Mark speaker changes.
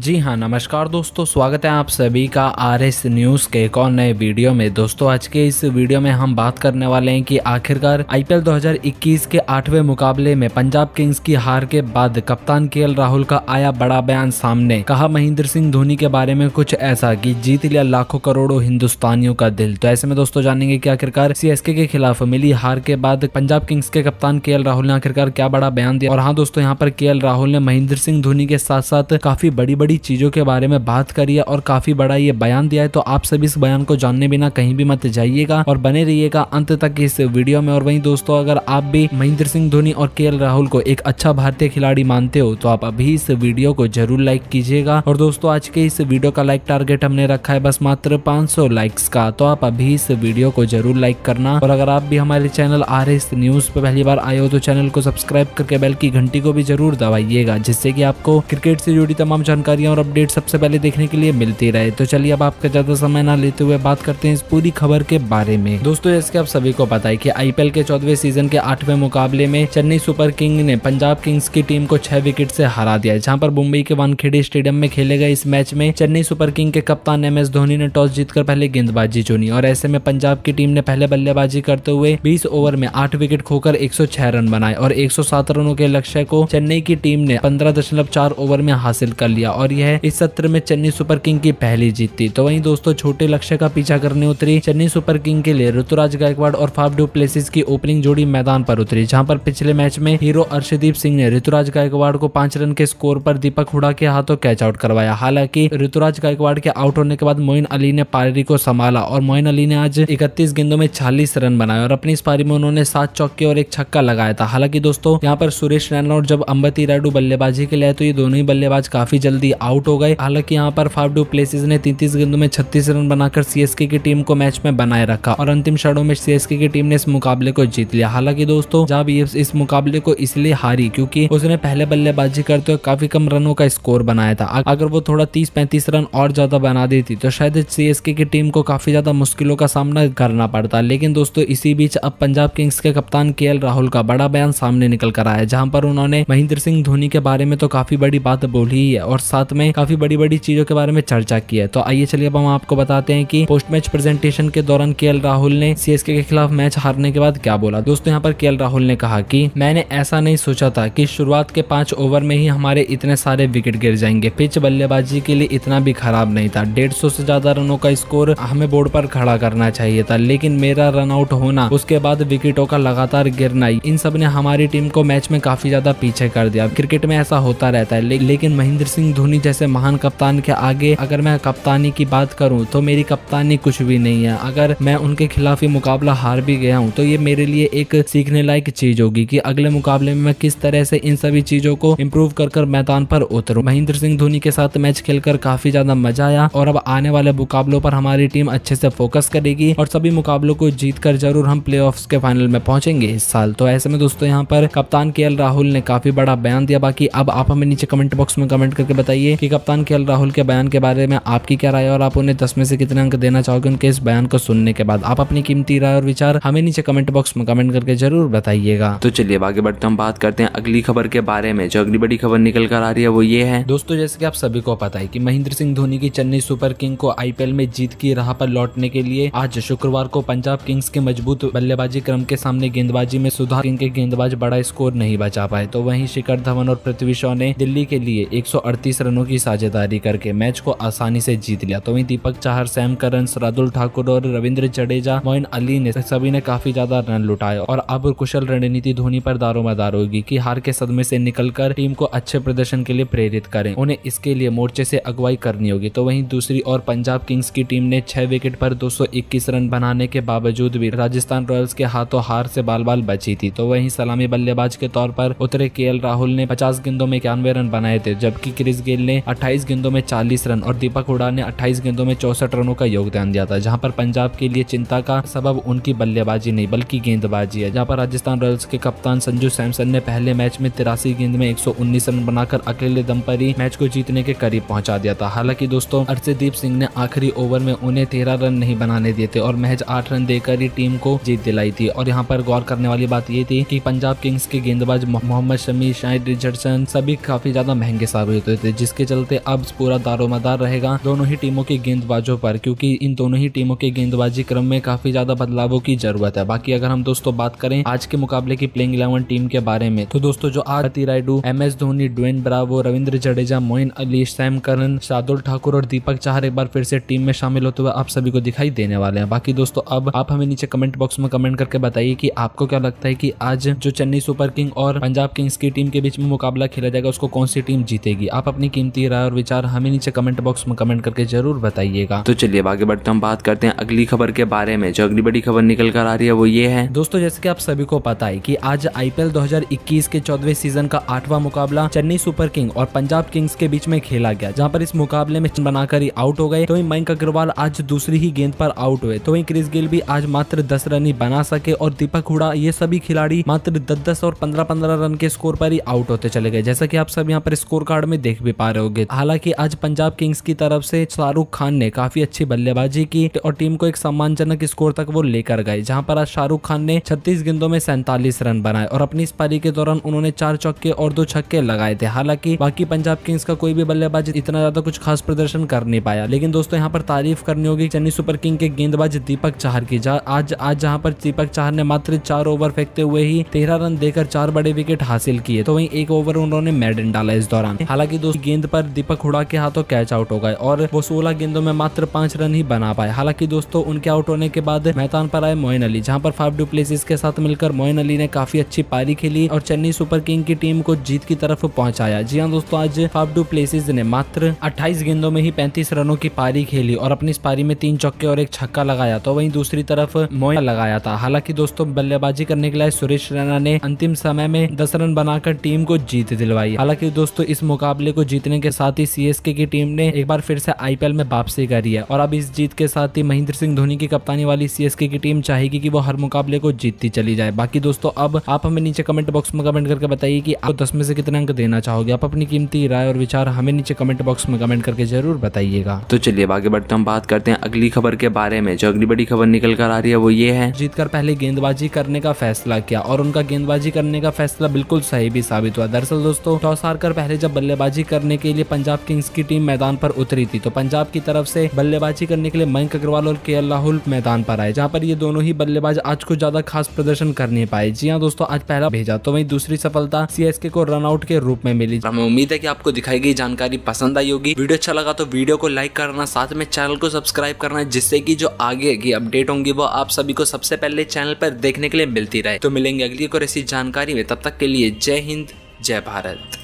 Speaker 1: जी हाँ नमस्कार दोस्तों, स्वागत है आप सभी का आर एस न्यूज़ के एक और नए वीडियो में। दोस्तों, आज के इस वीडियो में हम बात करने वाले हैं कि आखिरकार आईपीएल 2021 के आठवें मुकाबले में पंजाब किंग्स की हार के बाद कप्तान के राहुल का आया बड़ा बयान सामने। कहा, महेंद्र सिंह धोनी के बारे में कुछ ऐसा की जीत लिया लाखों करोड़ों हिंदुस्तानियों का दिल। तो ऐसे में दोस्तों, जानेंगे की आखिरकार सी के खिलाफ मिली हार के बाद पंजाब किंग्स के कप्तान के राहुल ने आखिरकार क्या बड़ा बयान दिया। और हाँ दोस्तों, यहाँ पर के राहुल ने महेंद्र सिंह धोनी के साथ साथ काफ़ी बड़ी बड़ी चीज़ों के बारे में बात करी है और काफ़ी बड़ा ये बयान दिया है तो आप सभी इस बयान को जानने बिना कहीं भी मत जाइएगा और बने रहिएगा अंत तक इस वीडियो में। और वहीं दोस्तों, अगर आप भी महेंद्र सिंह धोनी और केएल राहुल को एक अच्छा भारतीय खिलाड़ी मानते हो तो आप अभी इस वीडियो को ज़रूर लाइक कीजिएगा। और दोस्तों, आज के इस वीडियो का लाइक टारगेट हमने रखा है बस मात्र 500 लाइक्स का तो आप अभी इस वीडियो को ज़रूर लाइक करना। और अगर आप भी हमारे चैनल आर एस न्यूज़ पे पहली बार आए हो तो चैनल को सब्सक्राइब करके बेल की घंटी को भी ज़रूर दबाइएगा, जिससे की आपको क्रिकेट से जुड़ी तमाम जानकारियाँ और अपडेट सबसे पहले देखने के लिए मिलती रहे। तो चलिए अब आपका ज़्यादा समय ना लेते हुए बात करते हैं इस पूरी खबर के बारे में। दोस्तों जैसे आप सभी को पता है की आईपीएल के चौदहवें सीज़न के आठवें मुकाबले में चेन्नई सुपर किंग ने पंजाब किंग्स की टीम को छह विकेट से हरा दिया जहाँ पर मुंबई के वानखेड़े स्टेडियम में खेले गए इस मैच में चेन्नई सुपर किंग के कप्तान एम एस धोनी ने टॉस जीतकर पहले गेंदबाजी चुनी और ऐसे में पंजाब की टीम ने पहले बल्लेबाजी करते हुए बीस ओवर में आठ विकेट खोकर एक सौ छह रन बनाए और एक सौ सात रनों के लक्ष्य को चेन्नई की टीम ने पंद्रह ओवर में हासिल कर लिया और यह इस सत्र में चेन्नई सुपर किंग की पहली जीत थी। तो वहीं दोस्तों, छोटे लक्ष्य का पीछा करने उतरी। चेन्नई सुपर किंग के लिए ऋतुराज गायकवाड़ और फाफ डू प्लेसिस की ओपनिंग जोड़ी मैदान पर उतरी, जहाँ पर पिछले मैच में हीरो अर्षदीप सिंह ने ऋतुराज गायकवाड़ को पाँच रन के स्कोर पर दीपक हुडा के हाथों कैच आउट करवाया। हालाँकि ऋतुराज गायकवाड़ के आउट होने के बाद मोइन अली ने पारी को संभाला और मोइन अली ने आज इकतीस गेंदों में चालीस रन बनाए और अपनी इस पारी में उन्होंने सात चौके और एक छक्का लगाया था। हालाँकि दोस्तों, यहाँ पर सुरेश रैना और जब अंबती रायडू बल्लेबाजी के लिए तो ये दोनों ही बल्लेबाज काफ़ी जल्दी आउट हो गए। हालाँकि यहाँ पर फाइव डू प्लेसिस ने तैतीस गेंदों में छत्तीस रन बनाकर सीएसके की टीम को मैच में बनाए रखा और अंतिम क्षणों में सीएसके की टीम ने इस मुकाबले को जीत लिया। हालाँकि दोस्तों, जब इस मुकाबले को इसलिए हारी क्योंकि उसने पहले बल्लेबाजी करते हुए काफ़ी कम रनों का स्कोर बनाया था। अगर वो थोड़ा तीस पैंतीस रन और ज़्यादा बना देती तो शायद सीएसके की टीम को काफ़ी ज़्यादा मुश्किलों का सामना करना पड़ता। लेकिन दोस्तों, इसी बीच अब पंजाब किंग्स के कप्तान के राहुल का बड़ा बयान सामने निकल कर आया, जहाँ पर उन्होंने महेंद्र सिंह धोनी के बारे में तो काफ़ी बड़ी बात बोली है और साथ में काफ़ी बड़ी बड़ी चीज़ों के बारे में चर्चा की है। तो आइए चलिए अब हम आपको बताते हैं कि पोस्ट मैच प्रेजेंटेशन के दौरान के राहुल ने सीएसके के खिलाफ मैच हारने के बाद क्या बोला? दोस्तों, यहाँ पर के राहुल ने कहा कि मैंने ऐसा नहीं सोचा था कि शुरुआत के पाँच ओवर में ही हमारे इतने सारे विकेट गिर जाएँगे। पिच बल्लेबाजी के लिए इतना भी खराब नहीं था। डेढ़ सौ ज़्यादा रनों का स्कोर हमें बोर्ड पर खड़ा करना चाहिए था, लेकिन मेरा रन आउट होना, उसके बाद विकेटों का लगातार गिरना, इन सबने हमारी टीम को मैच में काफ़ी ज़्यादा पीछे कर दिया। क्रिकेट में ऐसा होता रहता है लेकिन महेंद्र सिंह धोनी जैसे महान कप्तान के आगे अगर मैं कप्तानी की बात करूँ तो मेरी कप्तानी कुछ भी नहीं है। अगर मैं उनके खिलाफ ही मुकाबला हार भी गया हूँ तो ये मेरे लिए एक सीखने लायक चीज़ होगी कि अगले मुकाबले में मैं किस तरह से इन सभी चीज़ों को इम्प्रूव कर कर मैदान पर उतरूं। महेंद्र सिंह धोनी के साथ मैच खेलकर काफ़ी ज़्यादा मज़ा आया और अब आने वाले मुकाबलों पर हमारी टीम अच्छे से फोकस करेगी और सभी मुकाबलों को जीत कर ज़रूर हम प्ले के फाइनल में पहुँचेंगे इस साल। तो ऐसे में दोस्तों, यहाँ पर कप्तान के राहुल ने काफ़ी बड़ा बयान दिया। बाकी अब आप हमें नीचे कमेंट बॉक्स में कमेंट करके बताइए कि कप्तान के राहुल के बयान के बारे में आपकी क्या राय और आप उन्हें दस में से कितने अंक देना चाहोगे उनके इस बयान को सुनने के बाद? आप अपनी कीमती राय और विचार हमें नीचे कमेंट बॉक्स में कमेंट करके ज़रूर बताइएगा।
Speaker 2: तो चलिए आगे बढ़ते हम बात करते हैं अगली खबर के बारे में जो अगली बड़ी खबर निकल कर आ रही है वो ये है।
Speaker 1: दोस्तों जैसे कि आप सभी को पता है कि महेंद्र सिंह धोनी की चेन्नई सुपर किंग को आईपीएल में जीत की राह पर लौटने के लिए आज शुक्रवार को पंजाब किंग्स के मज़बूत बल्लेबाजी क्रम के सामने गेंदबाजी में सुधार किंग के गेंदबाज बड़ा स्कोर नहीं बचा पाए। तो वहीं शिखर धवन और पृथ्वी शॉ ने दिल्ली के लिए 138 रनों की साझेदारी करके मैच को आसानी से जीत लिया। तो वहीं दीपक चाहर, सैम करन रादुल ठाकुर और रविंद्र जडेजा, मोइन अली ने सभी ने काफ़ी ज़्यादा रन लुटाए और अब कुशल रणनीति धोनी पर दारोमदार होगी की हार के सदमे से निकलकर टीम को अच्छे प्रदर्शन के लिए प्रेरित करें। उन्हें इसके लिए मोर्चे से अगुवाई करनी होगी। तो वहीं दूसरी और पंजाब किंग्स की टीम ने छह विकेट पर 221 रन बनाने के बावजूद भी राजस्थान रॉयल्स के हाथों हार से बाल बाल बची थी। तो वहीं सलामी बल्लेबाज के तौर पर उतरे के राहुल ने 50 गेंदों में इक्यानवे रन बनाए थे, जबकि क्रिस गेल ने 28 गेंदों में 40 रन और दीपक हुडा ने 28 गेंदों में चौसठ रनों का योगदान दिया था, जहाँ पर पंजाब के लिए चिंता का सबब उनकी बल्लेबाजी नहीं, बल्कि गेंदबाजी है, जहाँ पर राजस्थान रॉयल्स के कप्तान संजू सैमसन ने पहले मैच में तिरासी गेंद में एक सौ उन्नीस रन बनाकर अकेले दम पर ही मैच को जीतने के करीब पहुँचा दिया था। हालाँकि दोस्तों अर्षदीप सिंह ने आखिरी ओवर में उन्हें तेरह रन नहीं बनाने दिए थे और महज आठ रन देकर ही टीम को जीत दिलाई थी। और यहाँ पर गौर करने वाली बात ये थी कि पंजाब किंग्स के गेंदबाज मोहम्मद शमी, शाहिद रिचर्डसन सभी काफ़ी ज़्यादा महँगे साबित होते थे, जिस जिसके चलते अब पूरा दारोमदार रहेगा दोनों ही टीमों के गेंदबाजों पर, क्योंकि इन दोनों ही टीमों के गेंदबाजी क्रम में काफ़ी ज़्यादा बदलावों की ज़रूरत है। बाकी अगर हम दोस्तों बात करें आज के मुकाबले की प्लेइंग इलेवन टीम के बारे में तो दोस्तों जो आज Rayudu, M S Dhoni, Dwayne Bravo, Ravindra Jadeja, Moeen Ali, Sam Curran, Shardul Thakur और दीपक चाहर एक बार फिर से टीम में शामिल होते हुए आप सभी को दिखाई देने वाले हैं। बाकी दोस्तों अब आप हमें नीचे कमेंट बॉक्स में कमेंट करके बताइए कि आपको क्या लगता है कि आज जो चेन्नई सुपर किंग और पंजाब किंग्स की टीम के बीच में मुकाबला खेला जाएगा, उसको कौन सी टीम जीतेगी? आप अपनी कीमती राय और विचार हमें नीचे कमेंट बॉक्स में कमेंट करके ज़रूर बताइएगा।
Speaker 2: तो चलिए आगे बढ़ते हम बात करते हैं अगली खबर के बारे में जो अगली बड़ी खबर निकल कर आ रही है वो ये है।
Speaker 1: दोस्तों जैसे कि आप सभी को पता है की आज आईपीएल 2021 के चौदवे सीज़न का आठवां मुकाबला चेन्नई सुपर किंग और पंजाब किंग्स के बीच में खेला गया जहाँ पर इस मुकाबले में बनाकर ही आउट हो गए। तो वही मयंक अग्रवाल आज दूसरी ही गेंद पर आउट हुए। तो वही क्रिस गिल भी आज मात्र दस रन ही बना सके और दीपक हुडा ये सभी खिलाड़ी मात्र दस दस और पंद्रह पंद्रह रन के स्कोर पर ही आउट होते चले गए। जैसा कि आप सब यहाँ पर स्कोर कार्ड में देख भी पा रहे होंगे हालाँकि आज पंजाब किंग्स की तरफ़ से शाहरुख खान ने काफ़ी अच्छी बल्लेबाजी की और टीम को एक सम्मानजनक स्कोर तक वो लेकर गए, जहाँ पर आज शाहरुख खान ने छत्तीस गेंदों में सैंतालीस रन बनाए और अपनी इस पारी के दौरान उन्होंने चार चौके और दो छक्के लगाए थे। हालाँकि बाकी पंजाब किंग्स का कोई भी बल्लेबाज इतना ज़्यादा कुछ खास प्रदर्शन कर नहीं पाया, लेकिन दोस्तों यहाँ पर तारीफ़ करनी होगी चेन्नई सुपर किंग के गेंदबाज दीपक चाहर की आज आज जहाँ पर दीपक चाहर ने मात्र चार ओवर फेंकते हुए ही तेरह रन देकर चार बड़े विकेट हासिल किए तो वहीं एक ओवर उन्होंने मैडन डाला इस दौरान। हालाँकि दोस्त गेंद पर दीपक हुडा के हाथों कैच आउट हो गए और वो सोलह गेंदों में मात्र पाँच रन ही बना पाए। हालाँकि दोस्तों, उनके आउट होने के बाद मैदान पर आए मोइन अली, जहाँ पर फाइव डुप्लेसिस के साथ मिलकर मोइन अली ने काफ़ी अच्छी पारी खेली और चेन्नई सुपर किंग की टीम को जीत की तरफ़ पहुँचाया। जी हाँ दोस्तों, आज फाइव डुप्लेसिस ने मात्र अट्ठाईस गेंदों में ही पैंतीस रनों की पारी खेली और अपनी इस पारी में तीन चौके और एक छक्का लगाया तो वहीं दूसरी तरफ़ मोइन लगाया था। हालाँकि दोस्तों, बल्लेबाजी करने के लिए सुरेश रैना ने अंतिम समय में दस रन बनाकर टीम को जीत दिलवाई। हालाँकि दोस्तों, इस मुकाबले को जीतने के साथ ही सीएसके की टीम ने एक बार फिर से आईपीएल में वापसी करी है। और अब इस जीत के साथ ही महेंद्र सिंह धोनी की कप्तानी वाली सीएसके की टीम चाहेगी कि वो हर मुकाबले को जीतती चली जाए। बाकी दोस्तों अब आप हमें नीचे कमेंट बॉक्स में कमेंट करके बताइए कि आप दस में से कितने अंक देना चाहोगे। आप अपनी कीमती राय और विचार हमें नीचे कमेंट बॉक्स में कमेंट करके ज़रूर बताइएगा।
Speaker 2: तो चलिए आगे बढ़ते हम बात करते हैं अगली खबर के बारे में। जो अगली बड़ी खबर निकल कर आ रही है वो ये है।
Speaker 1: जीतकर पहले गेंदबाजी करने का फैसला किया और उनका गेंदबाजी करने का फैसला बिल्कुल सही भी साबित हुआ। दरअसल दोस्तों टॉस हारकर पहले जब बल्लेबाजी करने के लिए पंजाब किंग्स की टीम मैदान पर उतरी थी। तो पंजाब की तरफ़ से बल्लेबाजी करने के लिए मयंक अग्रवाल और के राहुल मैदान पर आए, जहाँ पर ये दोनों ही बल्लेबाज आज कुछ ज़्यादा खास प्रदर्शन कर नहीं पाए। जी हाँ दोस्तों, आज पहला भेजा तो वही दूसरी सफलता सीएसके को रनआउट के रूप में मिली।
Speaker 2: हमें उम्मीद है की आपको दिखाई गई जानकारी पसंद आई होगी। वीडियो अच्छा लगा तो वीडियो को लाइक करना, साथ में चैनल को सब्सक्राइब करना, जिससे की जो आगे की अपडेट होंगी, वो आप सभी को सबसे पहले चैनल पर देखने के लिए मिलती रहे। तो मिलेंगे अगली और ऐसी जानकारी में, तब तक के लिए जय हिंद, जय भारत।